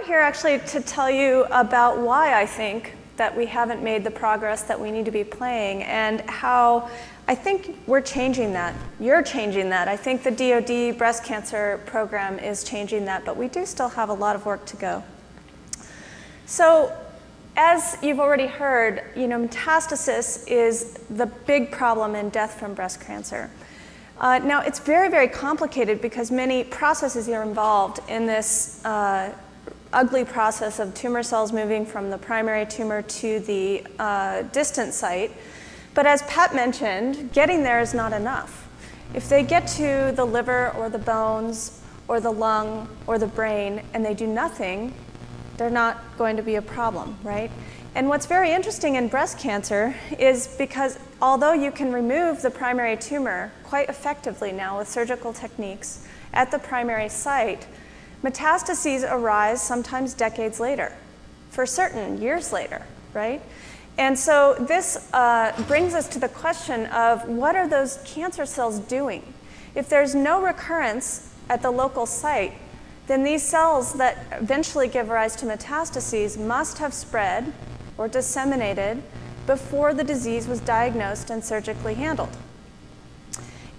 I'm here actually to tell you about why I think that we haven't made the progress that we need to be playing and how I think we're changing that. You're changing that. I think the DoD breast cancer program is changing that, but we do still have a lot of work to go. So, as you've already heard, you know, metastasis is the big problem in death from breast cancer. Uh, now, it's very, very complicated because many processes are involved in this uh, ugly process of tumor cells moving from the primary tumor to the uh, distant site. But as Pat mentioned, getting there is not enough. If they get to the liver or the bones or the lung or the brain and they do nothing, they're not going to be a problem, right? And what's very interesting in breast cancer is because although you can remove the primary tumor quite effectively now with surgical techniques at the primary site, metastases arise sometimes decades later, for certain, years later, right? And so this uh, brings us to the question of what are those cancer cells doing? If there's no recurrence at the local site, then these cells that eventually give rise to metastases must have spread or disseminated before the disease was diagnosed and surgically handled.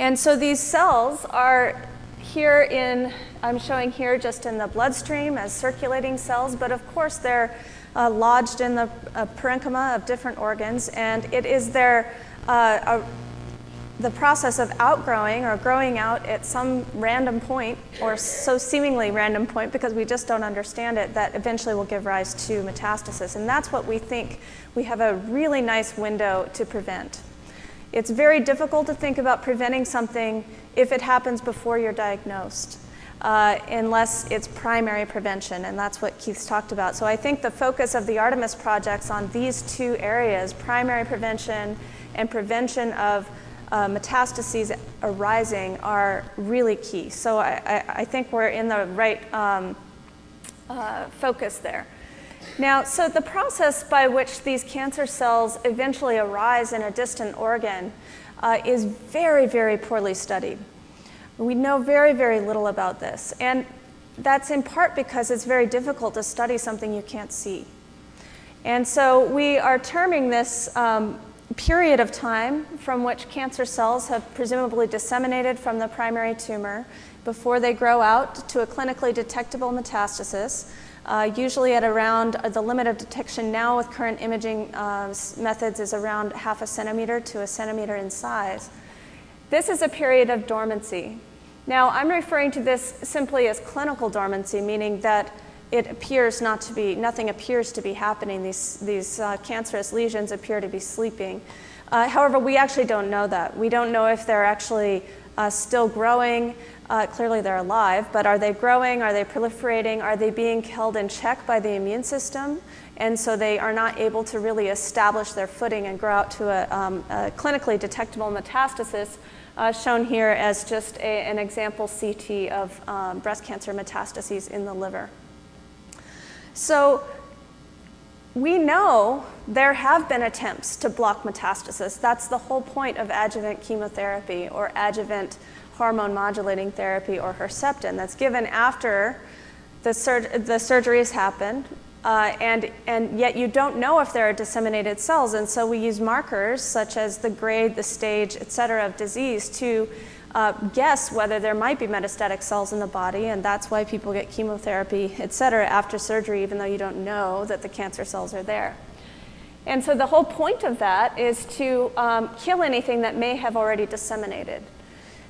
And so these cells are here in, I'm showing here just in the bloodstream as circulating cells, but of course they're uh, lodged in the uh, parenchyma of different organs, and it is their uh, the process of outgrowing or growing out at some random point, or so seemingly random point because we just don't understand it, that eventually will give rise to metastasis. And that's what we think we have a really nice window to prevent. It's very difficult to think about preventing something if it happens before you're diagnosed. Uh, unless it's primary prevention, and that's what Keith's talked about. So I think the focus of the Artemis projects on these two areas, primary prevention and prevention of uh, metastases arising are really key. So I, I, I think we're in the right um, uh, focus there. Now, so the process by which these cancer cells eventually arise in a distant organ uh, is very, very poorly studied. We know very, very little about this. And that's in part because it's very difficult to study something you can't see. And so we are terming this um, period of time from which cancer cells have presumably disseminated from the primary tumor before they grow out to a clinically detectable metastasis, uh, usually at around uh, the limit of detection now with current imaging uh, methods is around half a centimeter to a centimeter in size. This is a period of dormancy. Now, I'm referring to this simply as clinical dormancy, meaning that it appears not to be, nothing appears to be happening. These, these uh, cancerous lesions appear to be sleeping. Uh, however, we actually don't know that. We don't know if they're actually uh, still growing. Uh, clearly, they're alive, but are they growing? Are they proliferating? Are they being held in check by the immune system? And so they are not able to really establish their footing and grow out to a, um, a clinically detectable metastasis, uh, shown here as just a, an example CT of um, breast cancer metastases in the liver. So we know there have been attempts to block metastasis. That's the whole point of adjuvant chemotherapy or adjuvant hormone modulating therapy or Herceptin that's given after the, sur- the surgery has happened. Uh, and, and yet you don't know if there are disseminated cells. And so we use markers such as the grade, the stage, et cetera, of disease to uh, guess whether there might be metastatic cells in the body, and that's why people get chemotherapy, et cetera, after surgery, even though you don't know that the cancer cells are there. And so the whole point of that is to um, kill anything that may have already disseminated.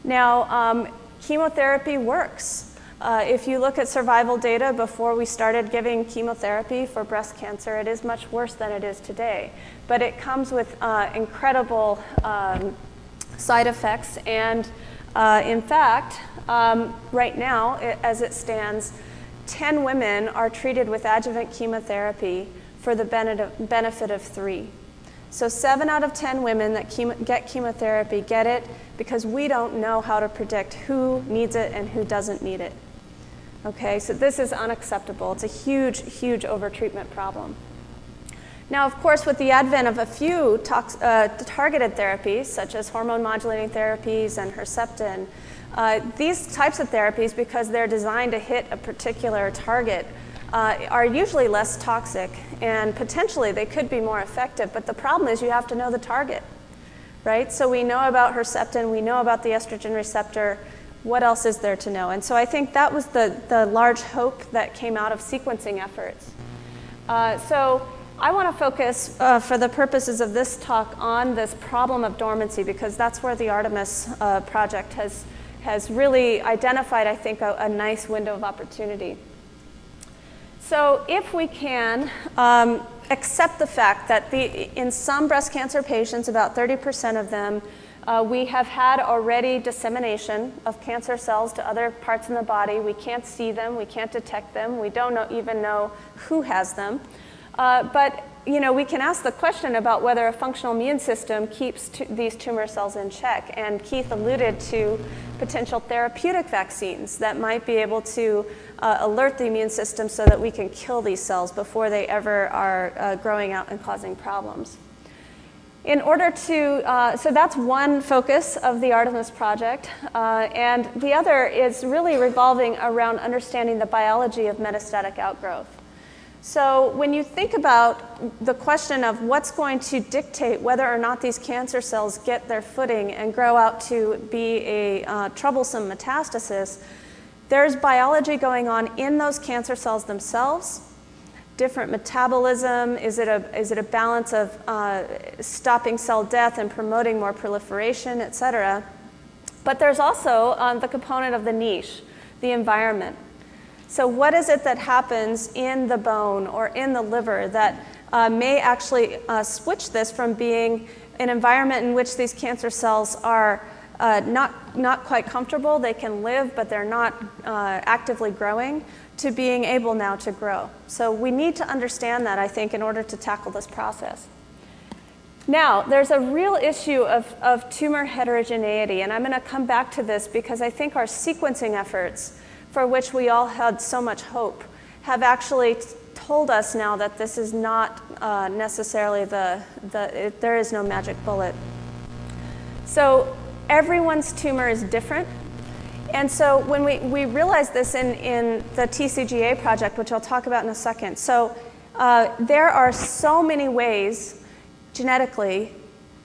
Now, um, chemotherapy works. Uh, if you look at survival data before we started giving chemotherapy for breast cancer, it is much worse than it is today. But it comes with uh, incredible um, side effects and uh, in fact, um, right now, it, as it stands, 10 women are treated with adjuvant chemotherapy for the benefit of three. So, seven out of 10 women that chemo- get chemotherapy get it because we don't know how to predict who needs it and who doesn't need it. Okay, so this is unacceptable. It's a huge, huge overtreatment problem. Now, of course, with the advent of a few tox- uh, targeted therapies, such as hormone modulating therapies and Herceptin, uh, these types of therapies, because they're designed to hit a particular target, uh, are usually less toxic and potentially they could be more effective. But the problem is you have to know the target, right? So we know about Herceptin, we know about the estrogen receptor. What else is there to know? And so I think that was the, the large hope that came out of sequencing efforts. Uh, so I want to focus, uh, for the purposes of this talk, on this problem of dormancy because that's where the Artemis uh, project has, has really identified, I think, a, a nice window of opportunity. So if we can um, accept the fact that the, in some breast cancer patients, about 30% of them, uh, we have had already dissemination of cancer cells to other parts in the body. We can't see them, we can't detect them, we don't know, even know who has them. Uh, but you know, we can ask the question about whether a functional immune system keeps these tumor cells in check. And Keith alluded to potential therapeutic vaccines that might be able to uh, alert the immune system so that we can kill these cells before they ever are uh, growing out and causing problems. In order to, uh, so that's one focus of the Artemis project. Uh, and the other is really revolving around understanding the biology of metastatic outgrowth. So, when you think about the question of what's going to dictate whether or not these cancer cells get their footing and grow out to be a uh, troublesome metastasis, there's biology going on in those cancer cells themselves. Different metabolism. Is it a, is it a balance of uh, stopping cell death and promoting more proliferation, et cetera? But there's also um, the component of the niche, the environment. So, what is it that happens in the bone or in the liver that uh, may actually uh, switch this from being an environment in which these cancer cells are uh, not, not quite comfortable, they can live, but they're not uh, actively growing, to being able now to grow? So, we need to understand that, I think, in order to tackle this process. Now, there's a real issue of, of tumor heterogeneity, and I'm going to come back to this because I think our sequencing efforts for which we all had so much hope, have actually told us now that this is not uh, necessarily the, the it, there is no magic bullet. So everyone's tumor is different. And so when we, we realized this in, in the TCGA project, which I'll talk about in a second, so uh, there are so many ways genetically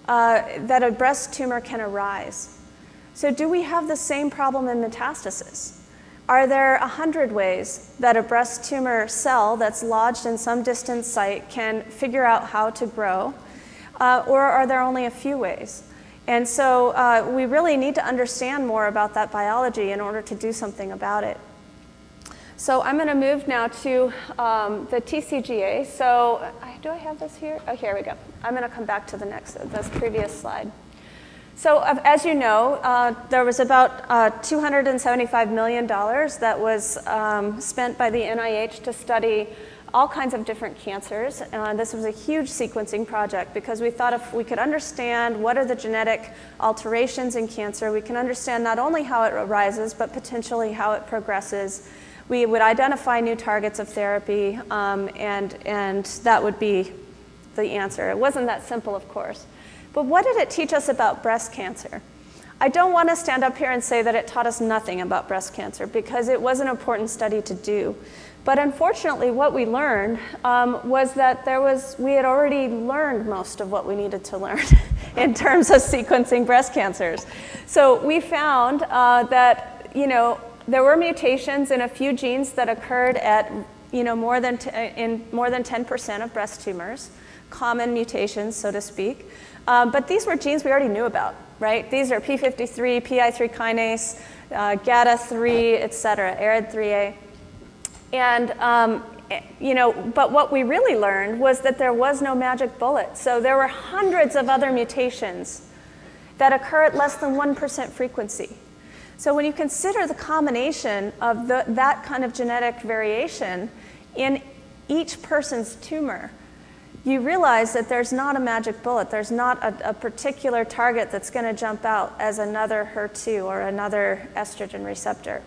uh, that a breast tumor can arise. So do we have the same problem in metastasis? Are there 100 ways that a breast tumor cell that's lodged in some distant site can figure out how to grow? Uh, or are there only a few ways? And so uh, we really need to understand more about that biology in order to do something about it. So I'm going to move now to um, the TCGA. So do I have this here? Oh, here we go. I'm going to come back to the next, this previous slide. So, as you know, uh, there was about uh, $275 million that was um, spent by the NIH to study all kinds of different cancers. Uh, this was a huge sequencing project because we thought if we could understand what are the genetic alterations in cancer, we can understand not only how it arises, but potentially how it progresses. We would identify new targets of therapy, um, and, and that would be the answer. It wasn't that simple, of course. But what did it teach us about breast cancer? I don't want to stand up here and say that it taught us nothing about breast cancer because it was an important study to do. But unfortunately, what we learned um, was that there was, we had already learned most of what we needed to learn in terms of sequencing breast cancers. So we found uh, that, you know, there were mutations in a few genes that occurred at, you know, more than t- in more than 10% of breast tumors, common mutations, so to speak. Um, but these were genes we already knew about, right? These are P53, PI3 kinase, uh, GATA3, et cetera, ARID3A. And, um, you know, but what we really learned was that there was no magic bullet. So there were hundreds of other mutations that occur at less than 1% frequency. So when you consider the combination of the, that kind of genetic variation in each person's tumor, you realize that there's not a magic bullet. There's not a, a particular target that's going to jump out as another HER2 or another estrogen receptor.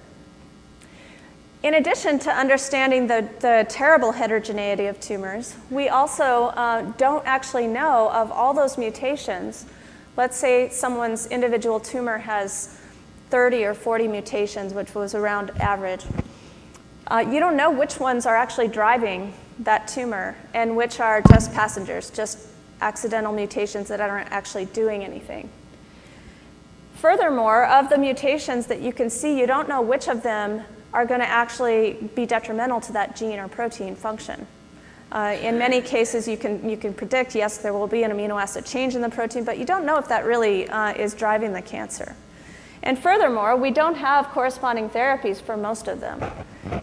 In addition to understanding the, the terrible heterogeneity of tumors, we also uh, don't actually know of all those mutations. Let's say someone's individual tumor has 30 or 40 mutations, which was around average. uh, you don't know which ones are actually driving that tumor and which are just passengers, just accidental mutations that aren't actually doing anything. Furthermore, of the mutations that you can see, you don't know which of them are going to actually be detrimental to that gene or protein function. Uh, in many cases, you can, you can predict, yes, there will be an amino acid change in the protein, but you don't know if that really uh, is driving the cancer. And furthermore, we don't have corresponding therapies for most of them.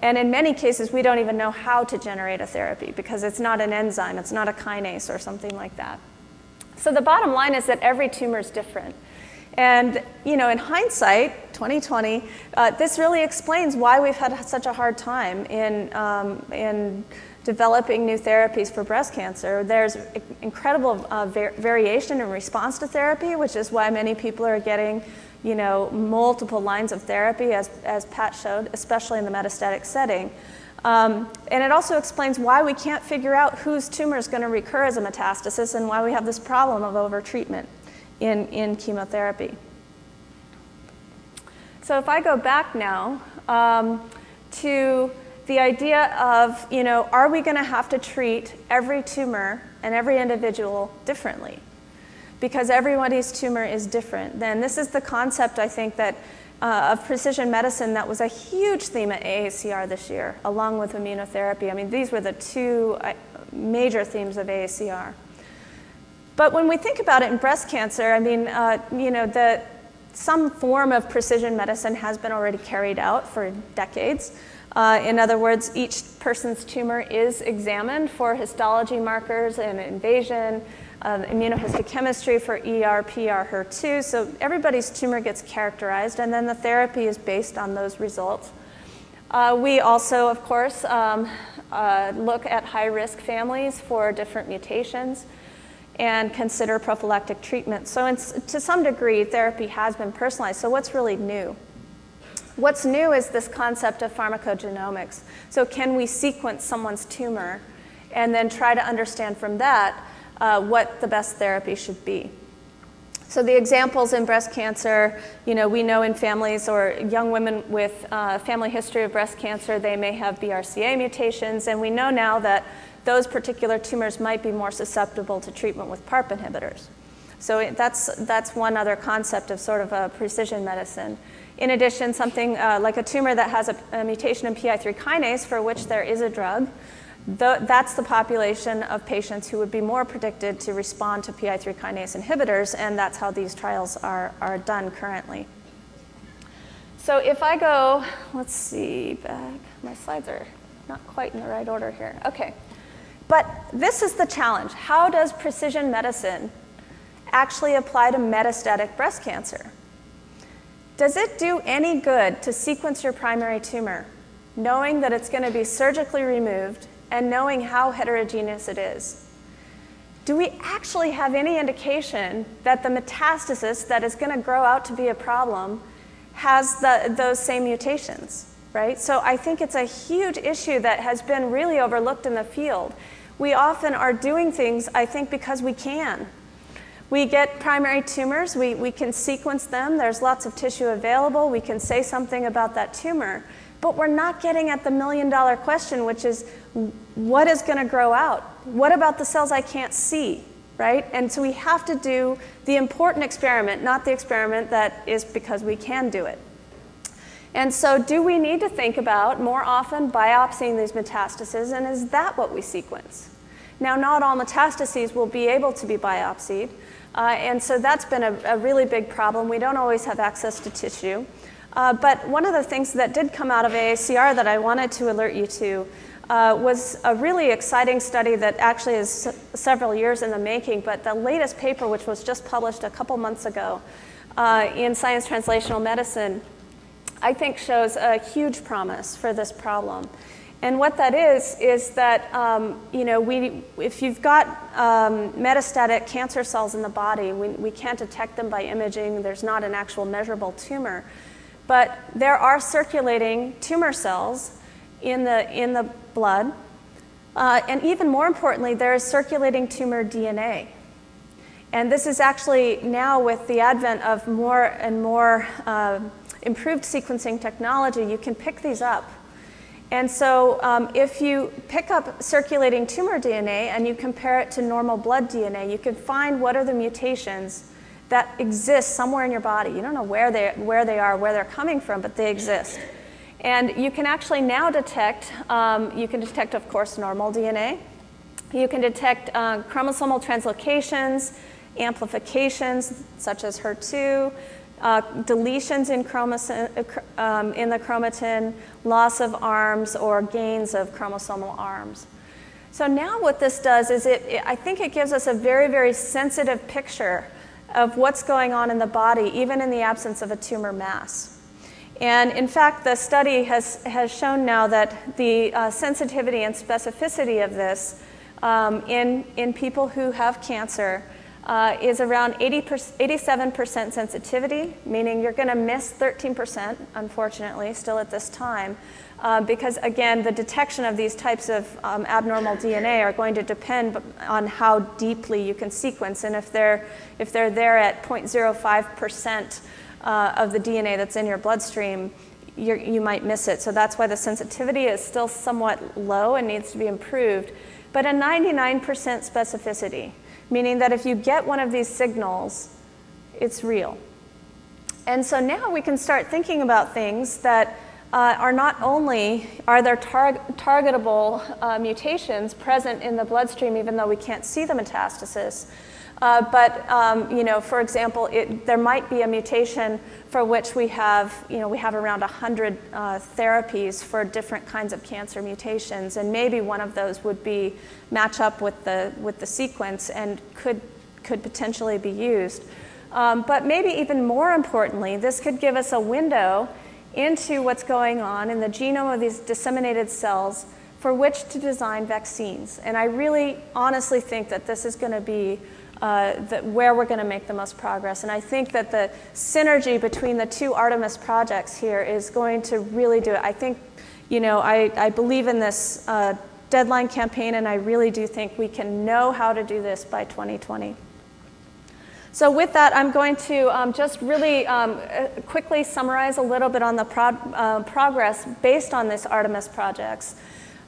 And in many cases, we don't even know how to generate a therapy because it's not an enzyme, it's not a kinase or something like that. So the bottom line is that every tumor is different. And you know, in hindsight, 2020, uh, this really explains why we've had such a hard time in, um, in developing new therapies for breast cancer. There's incredible uh, var- variation in response to therapy, which is why many people are getting you know, multiple lines of therapy, as, as Pat showed, especially in the metastatic setting. Um, and it also explains why we can't figure out whose tumor is going to recur as a metastasis and why we have this problem of overtreatment in, in chemotherapy. So if I go back now um, to the idea of, you know, are we going to have to treat every tumor and every individual differently? because everybody's tumor is different. Then this is the concept, I think, that uh, of precision medicine that was a huge theme at AACR this year, along with immunotherapy. I mean, these were the two uh, major themes of AACR. But when we think about it in breast cancer, I mean, uh, you know, the, some form of precision medicine has been already carried out for decades. Uh, in other words, each person's tumor is examined for histology markers and invasion, immunohistochemistry for ER, PR, HER2. So everybody's tumor gets characterized, and then the therapy is based on those results. Uh, we also, of course, um, uh, look at high risk families for different mutations and consider prophylactic treatment. So, in, to some degree, therapy has been personalized. So, what's really new? What's new is this concept of pharmacogenomics. So, can we sequence someone's tumor and then try to understand from that uh, what the best therapy should be. So the examples in breast cancer, you know, we know in families or young women with uh, family history of breast cancer, they may have BRCA mutations, and we know now that those particular tumors might be more susceptible to treatment with PARP inhibitors. So that's, that's one other concept of sort of a precision medicine. In addition, something uh, like a tumor that has a, a mutation in PI3 kinase for which there is a drug, the, that's the population of patients who would be more predicted to respond to PI3 kinase inhibitors, and that's how these trials are, are done currently. So if I go, let's see, back, my slides are not quite in the right order here. Okay. But this is the challenge. How does precision medicine actually apply to metastatic breast cancer? Does it do any good to sequence your primary tumor, knowing that it's going to be surgically removed and knowing how heterogeneous it is. Do we actually have any indication that the metastasis that is going to grow out to be a problem has the, those same mutations, right? So I think it's a huge issue that has been really overlooked in the field. We often are doing things, I think, because we can. We get primary tumors, we, we can sequence them, there's lots of tissue available, we can say something about that tumor. But we're not getting at the million dollar question, which is what is going to grow out? What about the cells I can't see? Right? And so we have to do the important experiment, not the experiment that is because we can do it. And so, do we need to think about more often biopsying these metastases, and is that what we sequence? Now, not all metastases will be able to be biopsied, uh, and so that's been a, a, really big problem. We don't always have access to tissue. Uh, but one of the things that did come out of AACR that I wanted to alert you to uh, was a really exciting study that actually is several years in the making, but the latest paper, which was just published a couple months ago uh, in Science Translational Medicine, I think shows a huge promise for this problem. And what that is, is that, um, you know, we, if you've got um, metastatic cancer cells in the body, we, we can't detect them by imaging, there's not an actual measurable tumor. But there are circulating tumor cells in the, in the blood. Uh, and even more importantly, there is circulating tumor DNA. And this is actually now with the advent of more and more uh, improved sequencing technology, you can pick these up. And so, um, if you pick up circulating tumor DNA and you compare it to normal blood DNA, you can find what are the mutations that exist somewhere in your body. You don't know where they, where they are, where they're coming from, but they exist. And you can actually now detect, um, you can detect, of course, normal DNA. You can detect uh, chromosomal translocations, amplifications, such as HER2, uh, deletions in, uh, um, in the chromatin, loss of arms, or gains of chromosomal arms. So now what this does is it, it, I think it gives us a very, very sensitive picture of what's going on in the body, even in the absence of a tumor mass. And in fact, the study has, has shown now that the uh, sensitivity and specificity of this um, in, in people who have cancer uh, is around 80 87% sensitivity, meaning you're going to miss 13%, unfortunately, still at this time, uh, because again, the detection of these types of um, abnormal DNA are going to depend on how deeply you can sequence, and if they're, if they're there at 0.05% uh, of the DNA that's in your bloodstream, you might miss it. So that's why the sensitivity is still somewhat low and needs to be improved, but a 99% specificity meaning that if you get one of these signals, it's real. And so now we can start thinking about things that uh, are not only are there tar targetable uh, mutations present in the bloodstream, even though we can't see the metastasis, uh, but um, you know, for example, it, there might be a mutation for which we have, you know, we have around 100 uh, therapies for different kinds of cancer mutations, and maybe one of those would be match up with the with the sequence and could could potentially be used. Um, but maybe even more importantly, this could give us a window into what's going on in the genome of these disseminated cells for which to design vaccines. And I really honestly think that this is going to be uh, where we're going to make the most progress. And I think that the synergy between the two Artemis projects here is going to really do it. I think, you know, I, I believe in this uh, deadline campaign, and I really do think we can know how to do this by 2020. So with that, I'm going to um, just really um, uh, quickly summarize a little bit on the uh, progress based on this Artemis projects.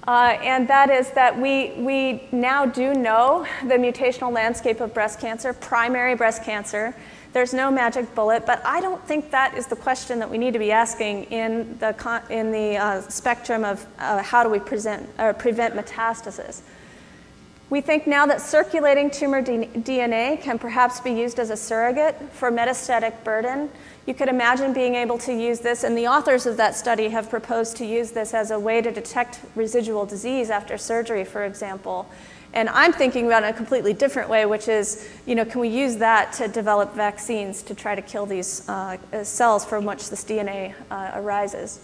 Uh, and that is that we, we now do know the mutational landscape of breast cancer, primary breast cancer. There's no magic bullet, but I don't think that is the question that we need to be asking in the, in the uh, spectrum of uh, how do we present, or prevent metastasis. We think now that circulating tumor DNA can perhaps be used as a surrogate for metastatic burden. You could imagine being able to use this, and the authors of that study have proposed to use this as a way to detect residual disease after surgery, for example. And I'm thinking about it in a completely different way, which is, you know, can we use that to develop vaccines to try to kill these uh, cells from which this DNA uh, arises?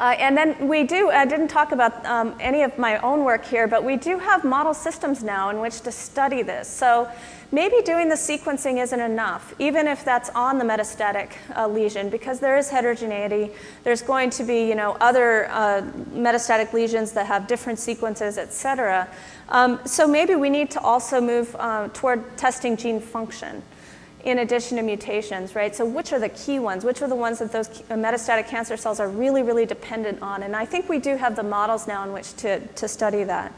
Uh, and then we do, I didn't talk about um, any of my own work here, but we do have model systems now in which to study this. So maybe doing the sequencing isn't enough, even if that's on the metastatic uh, lesion, because there is heterogeneity. There's going to be, you know, other uh, metastatic lesions that have different sequences, et cetera. Um, so maybe we need to also move uh, toward testing gene function in addition to mutations, right? So which are the key ones? Which are the ones that those metastatic cancer cells are really, really dependent on? And I think we do have the models now in which to, to study that.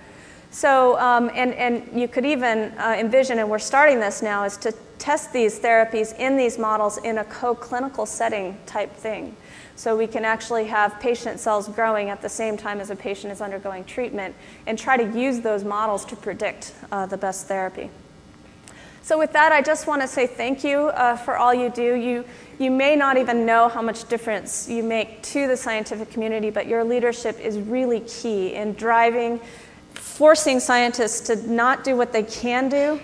So, um, and, and you could even uh, envision, and we're starting this now, is to test these therapies in these models in a co-clinical setting type thing. So we can actually have patient cells growing at the same time as a patient is undergoing treatment and try to use those models to predict uh, the best therapy. So with that, I just want to say thank you uh, for all you do. You, you may not even know how much difference you make to the scientific community, but your leadership is really key in driving, forcing scientists to not do what they can do,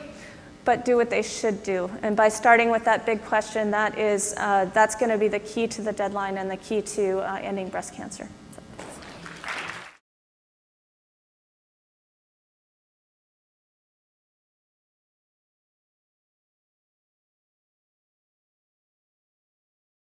but do what they should do. And by starting with that big question, that is, uh, that's going to be the key to the deadline and the key to uh, ending breast cancer.